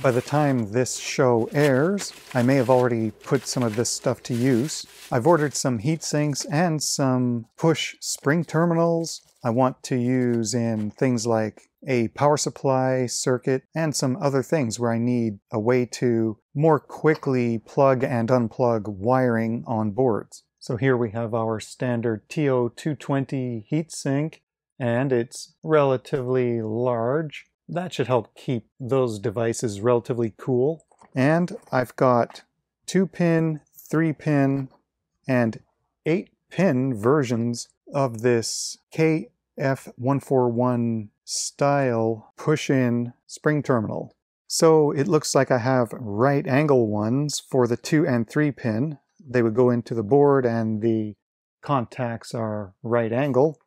By the time this show airs, I may have already put some of this stuff to use. I've ordered some heat sinks and some push spring terminals I want to use in things like a power supply circuit and some other things where I need a way to more quickly plug and unplug wiring on boards. So here we have our standard TO220 heatsink and it's relatively large. That should help keep those devices relatively cool. And I've got two pin, three pin, and eight pin versions of this KF141 style push-in spring terminal. So it looks like I have right angle ones for the two and three pin. They would go into the board and the contacts are right angle.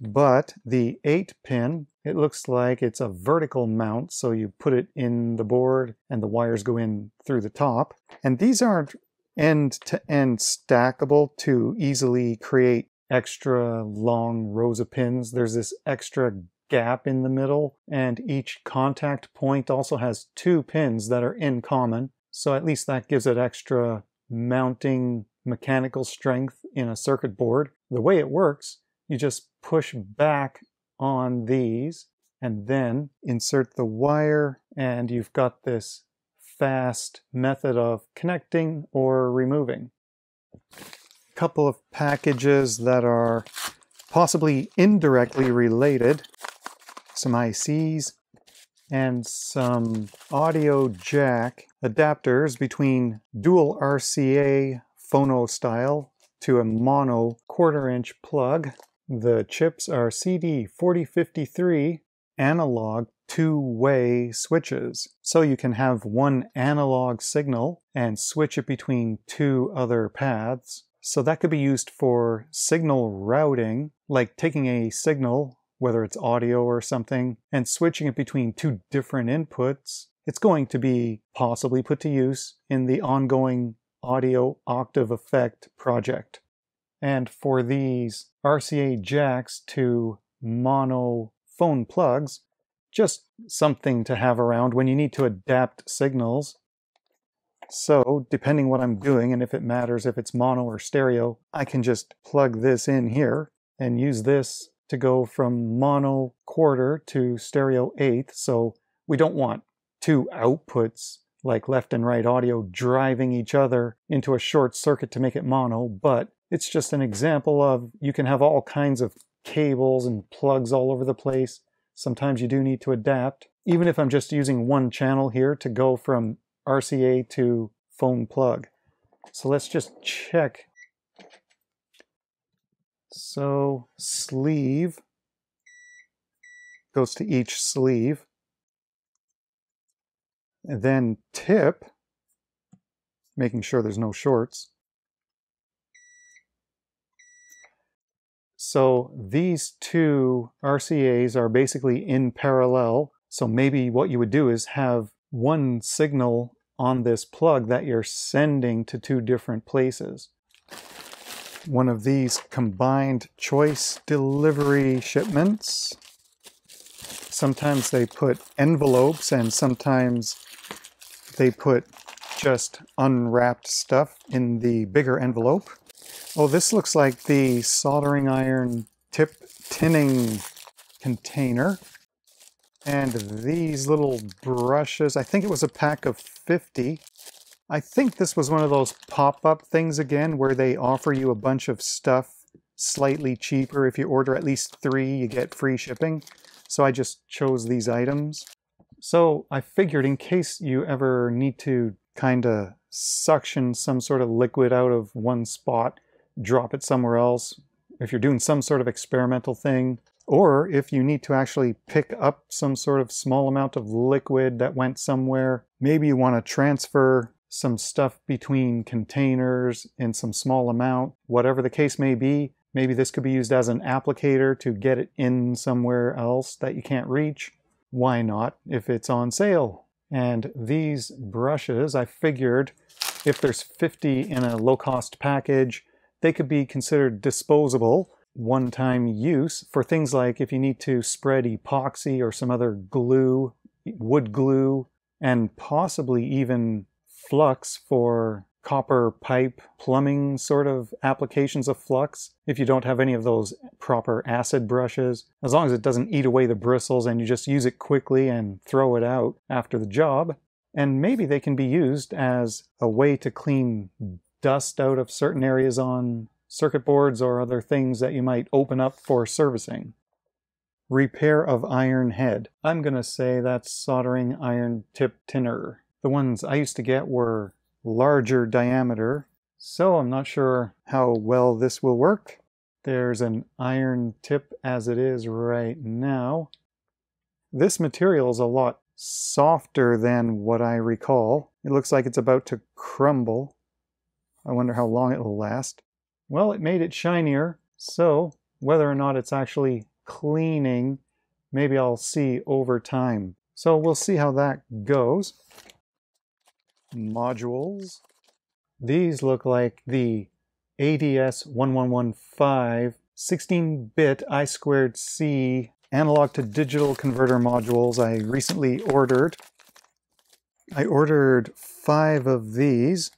But the 8 pin, it looks like it's a vertical mount, so you put it in the board and the wires go in through the top. And these aren't end-to-end stackable to easily create extra long rows of pins. There's this extra gap in the middle, and each contact point also has two pins that are in common. So at least that gives it extra mounting mechanical strength in a circuit board. The way it works you just push back on these and then insert the wire and you've got this fast method of connecting or removing. A couple of packages that are possibly indirectly related, some ICs and some audio jack adapters between dual RCA phono style to a mono quarter inch plug the chips are CD4053 analog two-way switches. So you can have one analog signal and switch it between two other paths. So that could be used for signal routing, like taking a signal, whether it's audio or something, and switching it between two different inputs. It's going to be possibly put to use in the ongoing audio octave effect project. And for these RCA jacks to mono phone plugs, just something to have around when you need to adapt signals. So depending what I'm doing and if it matters if it's mono or stereo, I can just plug this in here and use this to go from mono quarter to stereo eighth. So we don't want two outputs like left and right audio driving each other into a short circuit to make it mono, but it's just an example of you can have all kinds of cables and plugs all over the place. Sometimes you do need to adapt. Even if I'm just using one channel here to go from RCA to phone plug. So let's just check. So sleeve goes to each sleeve. And then tip, making sure there's no shorts. So these two RCAs are basically in parallel. So maybe what you would do is have one signal on this plug that you're sending to two different places. One of these combined choice delivery shipments. Sometimes they put envelopes and sometimes they put just unwrapped stuff in the bigger envelope. Oh, this looks like the soldering iron tip tinning container. And these little brushes, I think it was a pack of 50. I think this was one of those pop-up things again where they offer you a bunch of stuff slightly cheaper. If you order at least three, you get free shipping. So I just chose these items. So I figured in case you ever need to kind of suction some sort of liquid out of one spot, drop it somewhere else, if you're doing some sort of experimental thing, or if you need to actually pick up some sort of small amount of liquid that went somewhere, maybe you want to transfer some stuff between containers in some small amount, whatever the case may be. Maybe this could be used as an applicator to get it in somewhere else that you can't reach. Why not if it's on sale? And these brushes, I figured if there's 50 in a low cost package, they could be considered disposable, one-time use for things like if you need to spread epoxy or some other glue, wood glue, and possibly even flux for copper pipe plumbing sort of applications of flux if you don't have any of those proper acid brushes. As long as it doesn't eat away the bristles and you just use it quickly and throw it out after the job. And maybe they can be used as a way to clean dust out of certain areas on circuit boards or other things that you might open up for servicing. Repair of iron head. I'm going to say that's soldering iron tip tinner. The ones I used to get were larger diameter, so I'm not sure how well this will work. There's an iron tip as it is right now. This material is a lot softer than what I recall. It looks like it's about to crumble. I wonder how long it will last. Well, it made it shinier, so whether or not it's actually cleaning, maybe I'll see over time. So we'll see how that goes modules. These look like the ADS1115 16-bit I2C analog to digital converter modules I recently ordered. I ordered five of these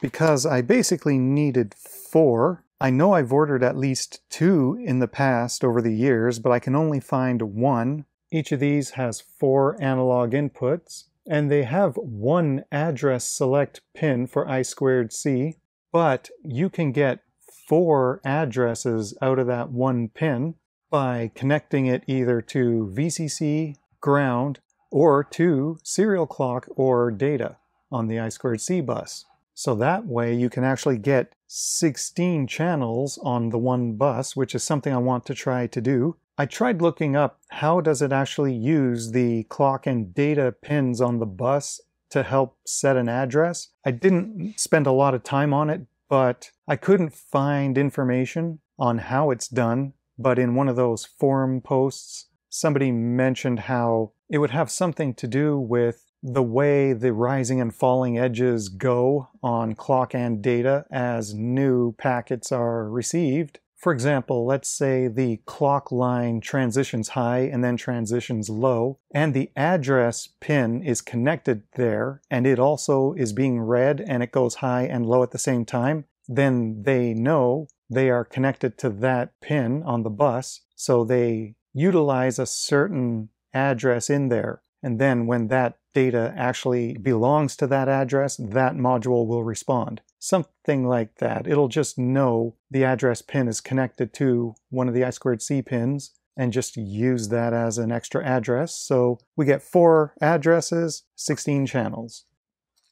because I basically needed four. I know I've ordered at least two in the past over the years, but I can only find one. Each of these has four analog inputs and they have one address select pin for I squared C, but you can get four addresses out of that one pin by connecting it either to VCC, ground, or to serial clock or data on the I squared C bus. So that way you can actually get 16 channels on the one bus, which is something I want to try to do. I tried looking up how does it actually use the clock and data pins on the bus to help set an address. I didn't spend a lot of time on it, but I couldn't find information on how it's done. But in one of those forum posts, somebody mentioned how it would have something to do with the way the rising and falling edges go on clock and data as new packets are received. For example, let's say the clock line transitions high and then transitions low, and the address pin is connected there, and it also is being read and it goes high and low at the same time, then they know they are connected to that pin on the bus, so they utilize a certain address in there. And then when that data actually belongs to that address, that module will respond. Something like that. It'll just know the address pin is connected to one of the I squared C pins and just use that as an extra address. So we get four addresses, 16 channels.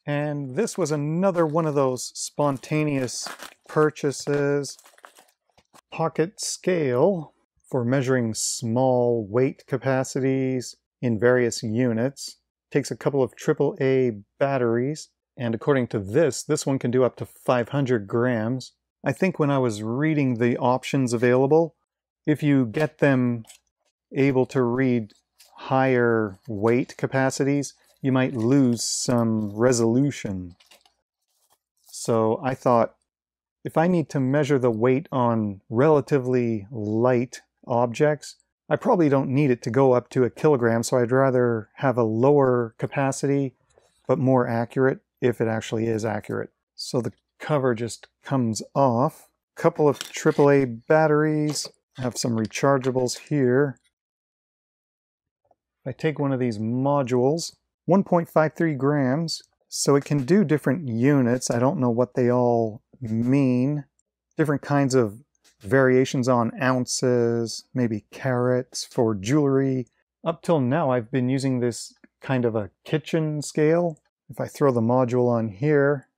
And this was another one of those spontaneous purchases. Pocket scale for measuring small weight capacities in various units takes a couple of AAA batteries, and according to this, this one can do up to 500 grams. I think when I was reading the options available, if you get them able to read higher weight capacities, you might lose some resolution. So I thought, if I need to measure the weight on relatively light objects, I probably don't need it to go up to a kilogram, so I'd rather have a lower capacity, but more accurate if it actually is accurate. So the cover just comes off. Couple of AAA batteries. I have some rechargeables here. I take one of these modules, 1.53 grams, so it can do different units. I don't know what they all mean. Different kinds of variations on ounces, maybe carats for jewelry. Up till now, I've been using this kind of a kitchen scale. If I throw the module on here,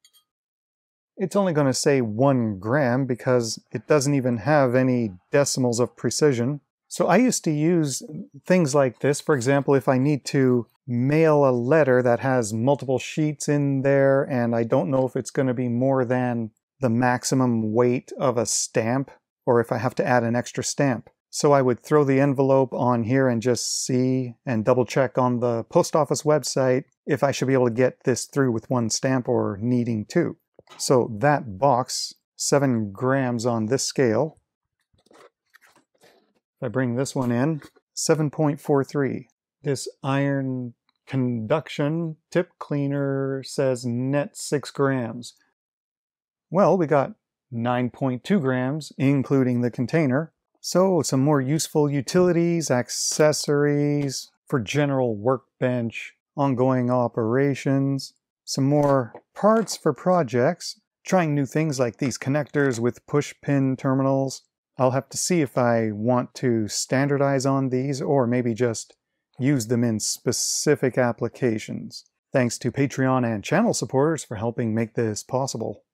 it's only going to say one gram because it doesn't even have any decimals of precision. So I used to use things like this. For example, if I need to mail a letter that has multiple sheets in there and I don't know if it's going to be more than the maximum weight of a stamp, or if I have to add an extra stamp. So I would throw the envelope on here and just see and double check on the post office website if I should be able to get this through with one stamp or needing two. So that box, seven grams on this scale. If I bring this one in, 7.43. This iron conduction tip cleaner says net 6 grams. Well, we got 9.2 grams, including the container. So some more useful utilities, accessories for general workbench, ongoing operations, some more parts for projects, trying new things like these connectors with push pin terminals. I'll have to see if I want to standardize on these or maybe just use them in specific applications. Thanks to Patreon and channel supporters for helping make this possible.